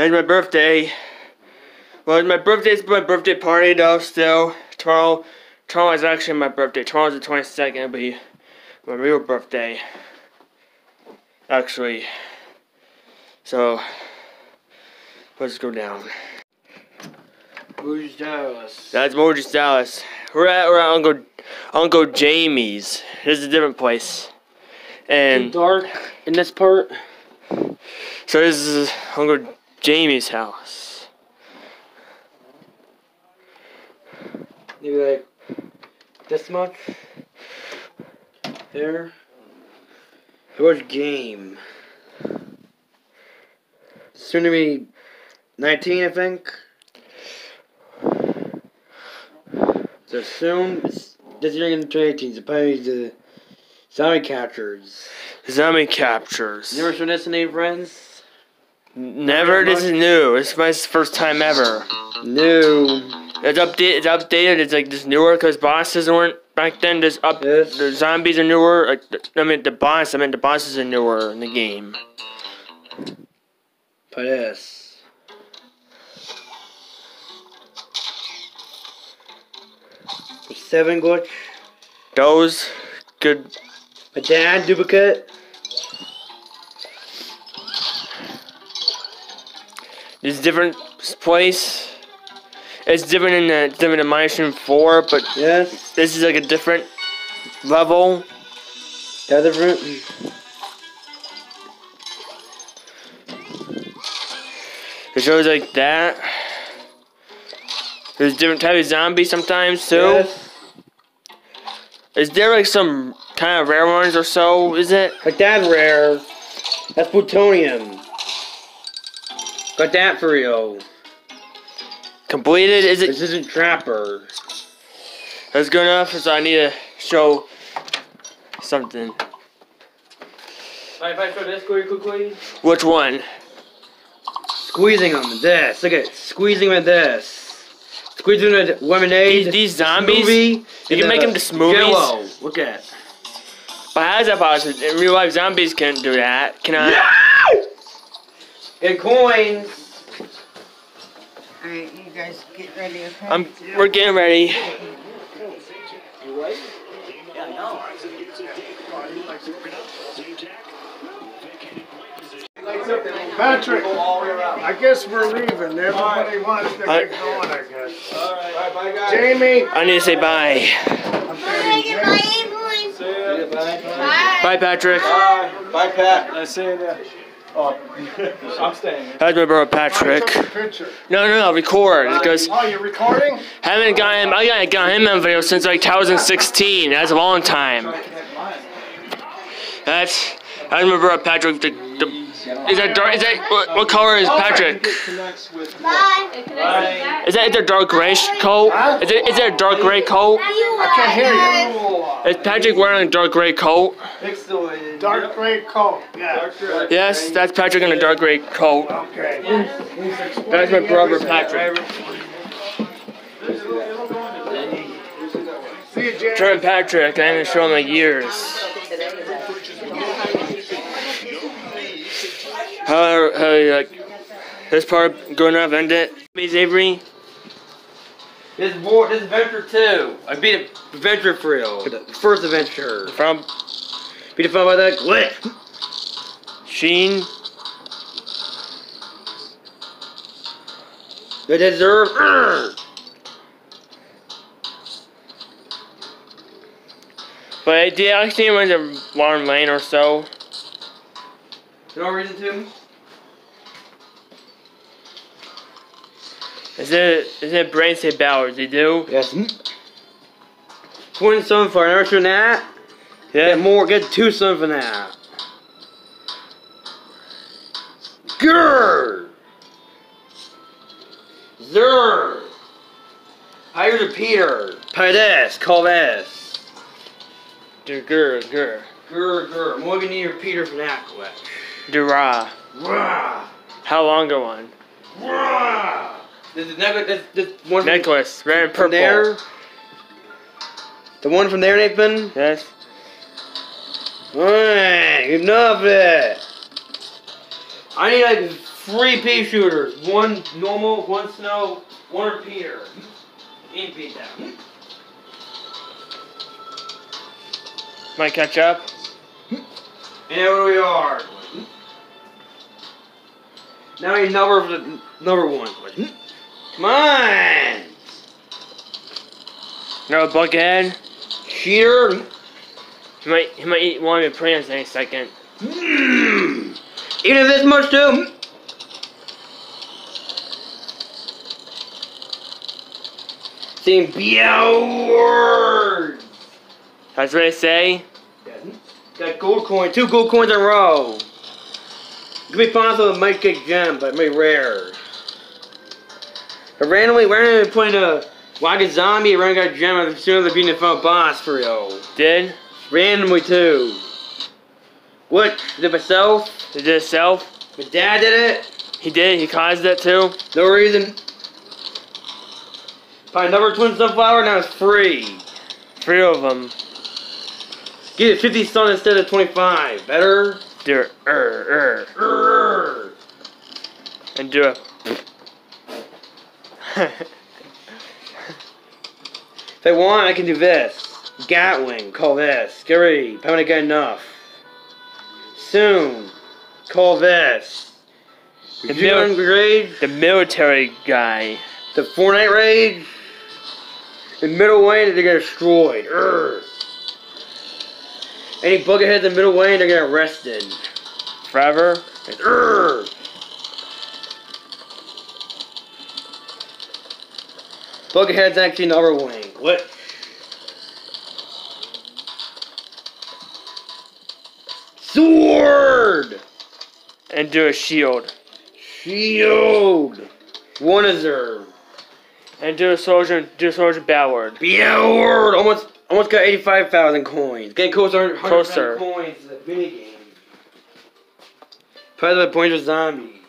That's my birthday. Well, my birthday birthday's my birthday party though. Still tomorrow. Tomorrow is actually my birthday. Tomorrow's the twenty second. It'll be my real birthday. Actually. So let's go down. Who's Dallas? That's Moses Dallas. We're at, we're at Uncle Uncle Jamie's. This is a different place. And dark in this part. so this is Uncle Jamie's house. Maybe like this much. There. It was game. Soon to be 19, I think. So soon, this year in 2018, supposed the zombie captures. Zombie captures. You ever seen this, any friends? Never. This is new. This is my first time ever. New. It's updated. It's updated. It's like this newer because bosses weren't back then. This up. Yes. The zombies are newer. Like the, I mean the boss. I mean the bosses are newer in the game. But this. The seven glitch. Those good. A dad duplicate. This different place. It's different in the different in Minecraft 4, but Yes. this is like a different level. Other fruit. It shows like that. There's different types of zombies sometimes too. Yes. Is there like some kind of rare ones or so? Is it? Like that rare. That's plutonium. Got that for real. Completed? Is it? This isn't trapper. That's good enough. So I need to show something. Alright, if I show this quickly, quickly. Which one? Squeezing them. This. Look at it. Squeezing with this. Squeezing the lemonade. These, these zombies. Smoothie, You and can make them to smoothies. Jello. Look at. it. But how's that possible? In real life, zombies can't do that. Can I? Get coins. Alright, you guys get ready, okay? I'm. We're getting ready. Patrick, I guess we're leaving. Everybody wants to I- get going, I guess. Jamie. I need to say bye. Bye, Patrick. Bye, bye Pat. I see you. Oh, I'm staying. That's my brother Patrick. took a picture. No, no, no, record because Oh, you're recording? haven't got him. I got got him on video since like 2016. That's a long time. That's that's my brother Patrick. The, the is that dark? Is that what, what color is Patrick? Is that is that dark gray coat? Is it is that a dark gray coat? I can't hear you. Is Patrick wearing a dark gray coat? Dark gray coat, yeah. Yes, that's Patrick in a dark gray coat. Okay. That's my brother Patrick. See you, Jamie. Turn Patrick. I haven't shown him in years. How, how like this part going enough? End it. Miss Avery. This is war. This is adventure two. I beat a adventure for real. The first adventure. From Be defined by that glitch. Sheen. They deserve. Urgh. But I did actually went to Warren Lane or so. No reason to. Is it is it brain say Bowers? They do? Yes. Twenty something for an extra that. Yeah. Get more. Get two something for that. Grrr. Zer. Hire the Peter. Pay this. Call this. Grr grr. Grr grr. More than your Peter from that glitch. Dura. Rah, How long ago one? rah. This is never. This this one from, Necklace. Red and purple. there. The one from there, Nathan. Yes. Alright, enough of it. I need like three pea shooters. One normal, one snow, one repeater. Ain't beat that. Might catch up. And there we are. Now you number the number one. Come on. No bucket. Cheater. He might he might eat one of your plants any second. Mm. Even this much too. Saying Bjorn. That's what I say. Got gold coin, two gold coins in a row. Could be possible it might get gem, but it may rare. But randomly, randomly putting a like a zombie, around got gem as soon as beating the final boss for yo. Did? Randomly too. What? Did it myself? Did it itself? My dad did it? He did. He caused that too. No reason. Find number twin sunflower, now it's free. Three of them. Get it 50 sun instead of 25. Better? Do it. Er, er. Urgh. And do it. If I want, I can do this. Gatling, call this. Ready. Haven't got enough. Soon, call this. The mil- Rage, the military guy. the Fortnite Rage, the middle lane, they get destroyed. Urgh. Any buggerheads in the middle lane, they're get arrested. Forever. And, urgh. Buggerhead's actually in the upper wing. What? Sword! And do a shield. Shield! One is there. And do a soldier. Do a soldier backward. Bjord! Almost, almost got 85,000 coins. Getting closer to 100,000 Closer. coins to the minigame. Probably the points of zombie.